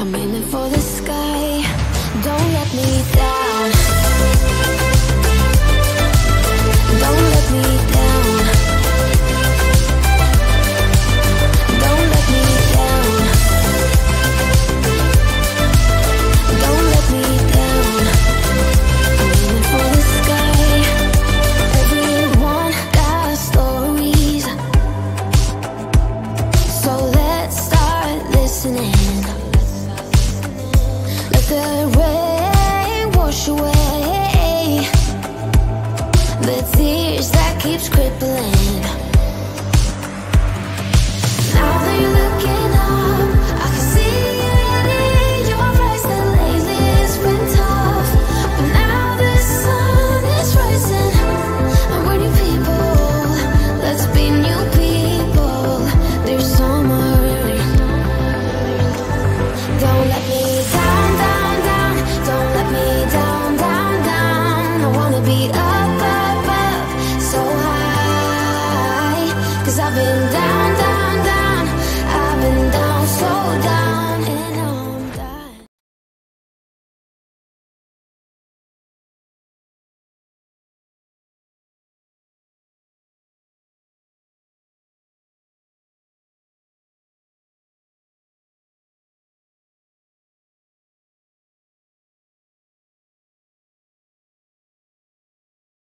I'm aiming for the sky. Don't let me die.